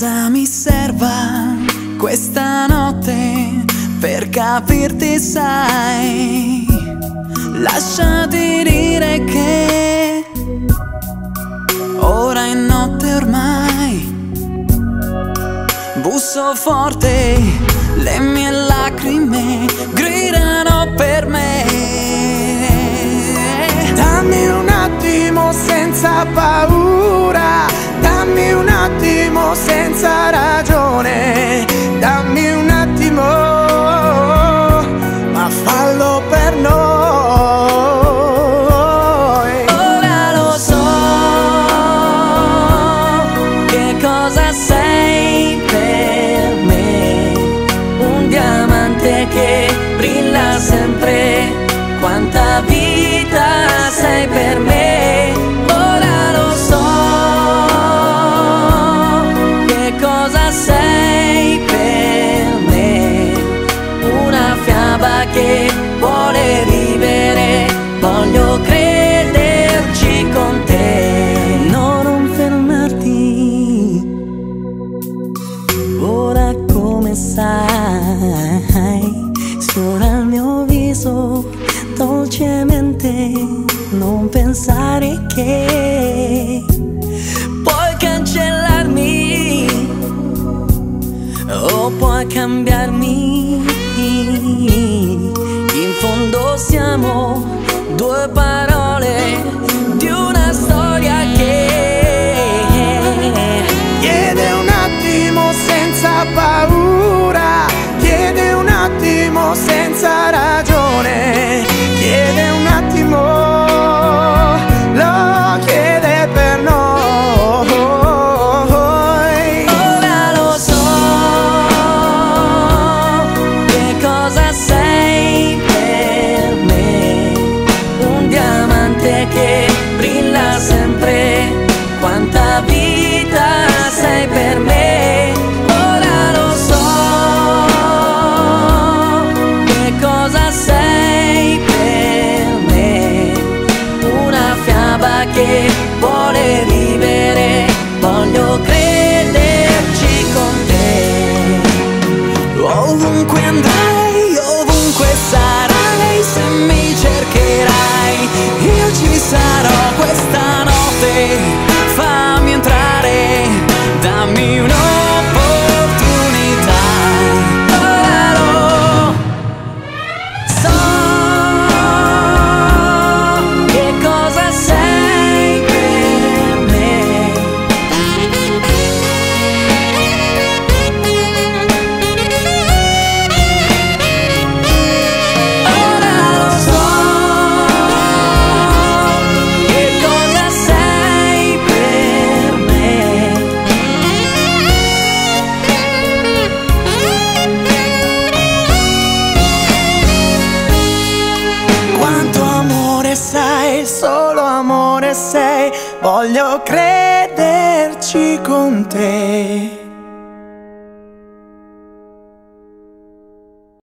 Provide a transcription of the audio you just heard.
cosa mi serva questa notte per capirti sai? Lasciati dire che ora è notte ormai. Busso forte le mie lacrime gridano per me. Dammi un attimo senza paura senza ragione. Dammi un attimo Ma fallo per noi. Ora lo so che cosa sei per me. Un diamante che brilla sempre. Quanta vita che vuole vivere Voglio crederci con te. No, non fermarti. Ora come sai Sfiora il mio viso dolcemente. Non pensare che Puoi cancellarmi. O puoi cambiarmi Voglio crederci con te